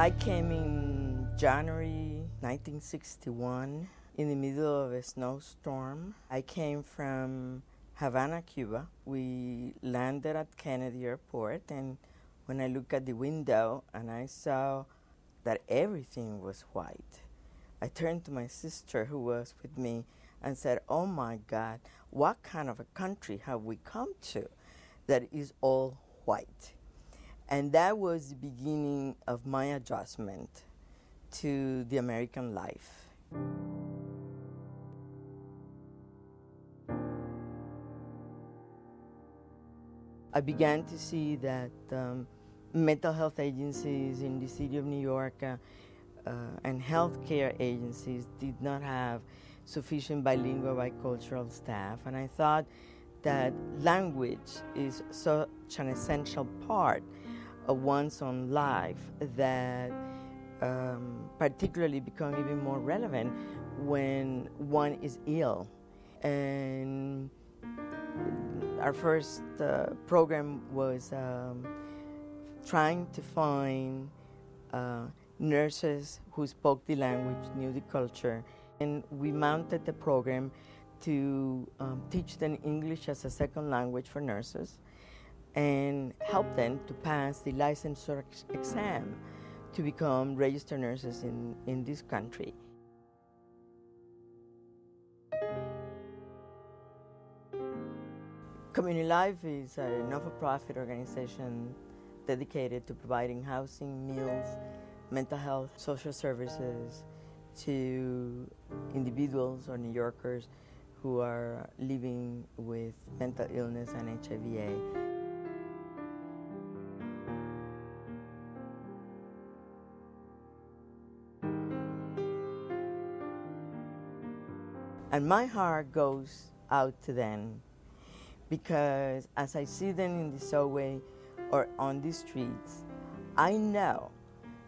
I came in January 1961 in the middle of a snowstorm. I came from Havana, Cuba. We landed at Kennedy Airport, and when I looked at the window and I saw that everything was white, I turned to my sister who was with me and said, Oh my God, what kind of a country have we come to that is all white? And that was the beginning of my adjustment to the American life. I began to see that um, mental health agencies in the city of New York uh, uh, and healthcare agencies did not have sufficient bilingual bicultural staff. And I thought that language is such an essential part one's own life that um, particularly become even more relevant when one is ill. And our first uh, program was um, trying to find uh, nurses who spoke the language, knew the culture, and we mounted the program to um, teach them English as a second language for nurses and help them to pass the licensure exam to become registered nurses in, in this country. Comunilife is a not-for-profit organization dedicated to providing housing, meals, mental health, social services to individuals or New Yorkers who are living with mental illness and HIV. And my heart goes out to them because as I see them in the subway or on the streets, I know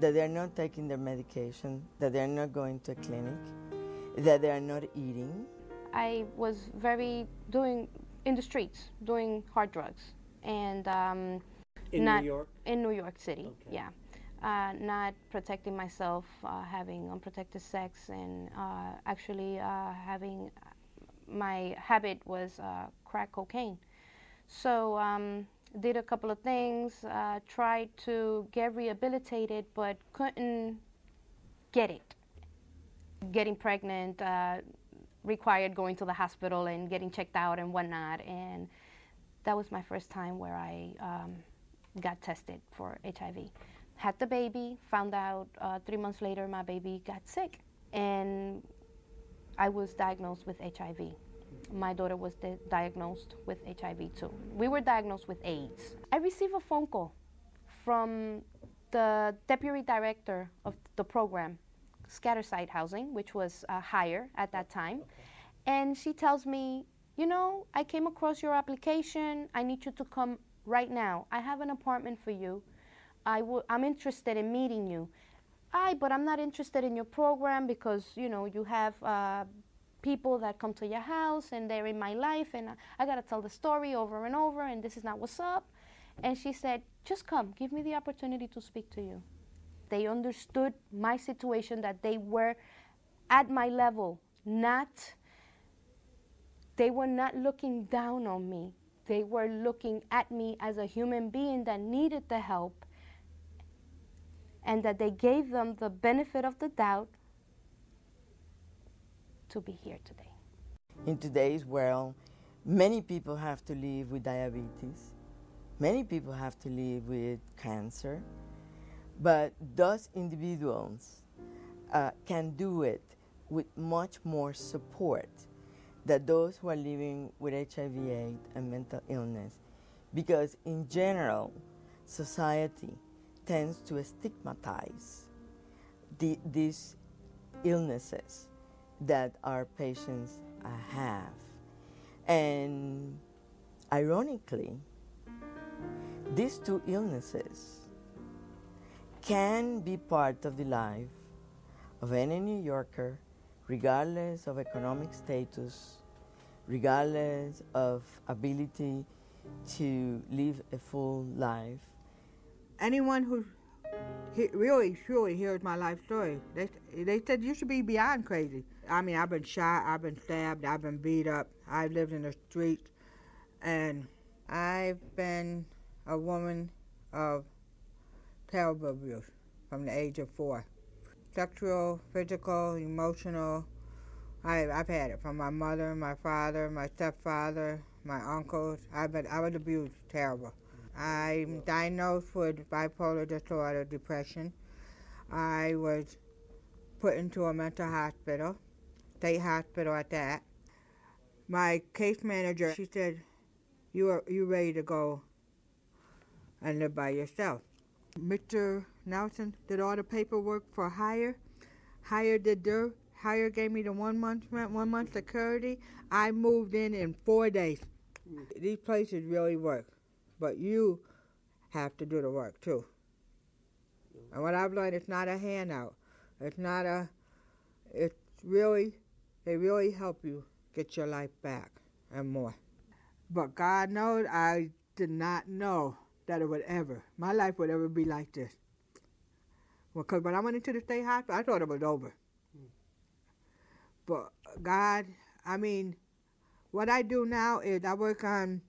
that they're not taking their medication, that they're not going to a clinic, that they are not eating. I was very doing in the streets, doing hard drugs, and um, in not New York. in New York City. Okay. Yeah, uh, not protecting myself, uh, having unprotected sex, and uh, actually uh, having my habit was uh, crack cocaine. So um, did a couple of things, tried to get rehabilitated, but couldn't get it. Getting pregnant required going to the hospital and getting checked out and whatnot, and that was my first time where I um, got tested for HIV. Had the baby, found out uh, three months later my baby got sick, and I was diagnosed with HIV. My daughter was di- diagnosed with HIV too. We were diagnosed with AIDS. I received a phone call from the deputy director of the program, Scatter Site Housing, which was uh, higher at that time. And she tells me, You know, I came across your application. I need you to come right now. I have an apartment for you. I w- I'm interested in meeting you. I, but I'm not interested in your program because, you know, you have uh, people that come to your house and they're in my life and I, I got to tell the story over and over and this is not what's up. And she said, just come, give me the opportunity to speak to you. They understood my situation, that they were at my level, not, they were not looking down on me. They were looking at me as a human being that needed the help and that they gave them the benefit of the doubt to be here today. In today's world, many people have to live with diabetes. Many people have to live with cancer. But those individuals uh, can do it with much more support than those who are living with HIV AIDS and mental illness. Because in general, society tends to stigmatize the, these illnesses that our patients uh, have. And ironically, these two illnesses can be part of the life of any New Yorker, regardless of economic status, regardless of ability to live a full life. Anyone who he, really, truly, hears my life story. They, they said you should be beyond crazy. I mean, I've been shot, I've been stabbed, I've been beat up, I've lived in the streets, and I've been a woman of terrible abuse from the age of four. Sexual, physical, emotional. I, I've had it from my mother, my father, my stepfather, my uncles. I've been, I was abused terrible. I'm diagnosed with bipolar disorder, depression. I was put into a mental hospital, state hospital at that. My case manager, she said, "You are you ready to go and live by yourself?" Mr. Nelson did all the paperwork for hire. Hire did their hire gave me the one month rent, one month security. I moved in in four days. These places really work but you have to do the work too. And what I've learned, it's not a handout. It's not a, it's really, they really help you get your life back and more. But God knows I did not know that it would ever, my life would ever be like this. Because when I went into the state hospital, I thought it was over. But God, I mean, what I do now is I work on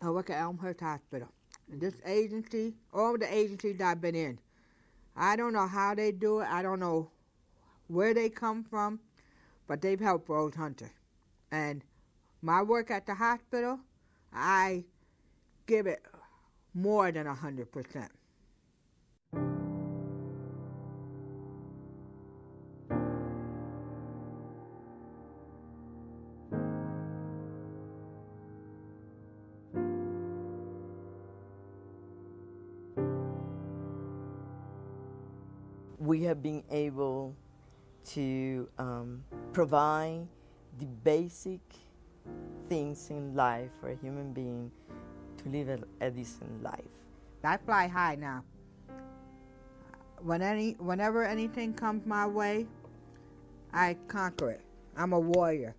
I work at Elmhurst Hospital. And this agency, all the agencies I've been in, I don't know how they do it. I don't know where they come from, but they've helped Rose Hunter. And my work at the hospital, I give it more than a 100%. We have been able to um, provide the basic things in life for a human being to live a, a decent life. I fly high now. When any, whenever anything comes my way, I conquer it. I'm a warrior.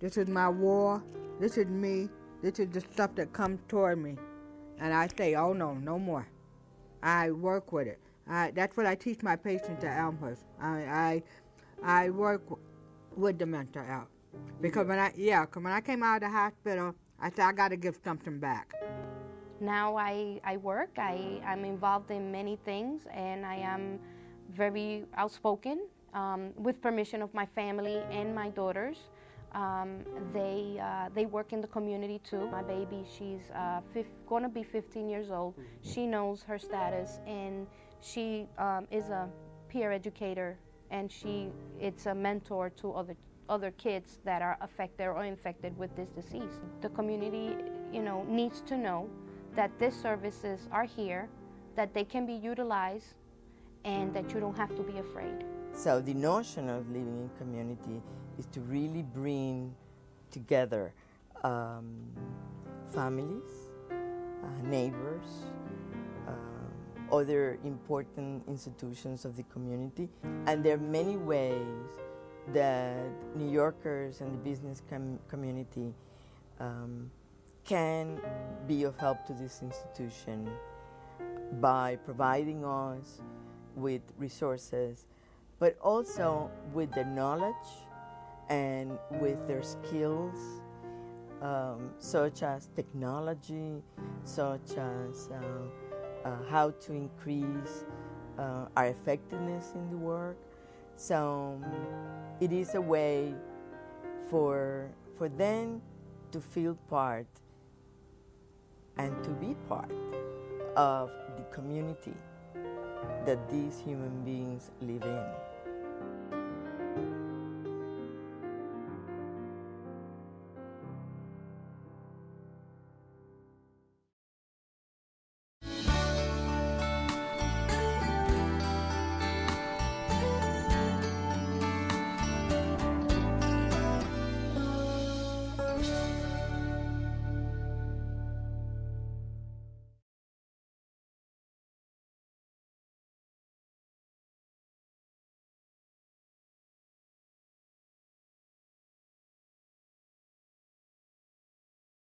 This is my war. This is me. This is the stuff that comes toward me. And I say, oh no, no more. I work with it. I, that's what I teach my patients at Elmhurst. I, I, I work with the mental health because when I yeah, cause when I came out of the hospital, I said I got to give something back. Now I, I work. I I'm involved in many things, and I am very outspoken. Um, with permission of my family and my daughters, um, they uh, they work in the community too. My baby, she's uh, going to be 15 years old. She knows her status and she um, is a peer educator and she it's a mentor to other other kids that are affected or infected with this disease. The community, you know, needs to know that these services are here, that they can be utilized, and that you don't have to be afraid. So the notion of living in community is to really bring together um, families, uh, neighbors, other important institutions of the community. And there are many ways that New Yorkers and the business com community um, can be of help to this institution by providing us with resources, but also with their knowledge and with their skills, um, such as technology, such as uh, uh, how to increase uh, our effectiveness in the work. So um, it is a way for, for them to feel part and to be part of the community that these human beings live in.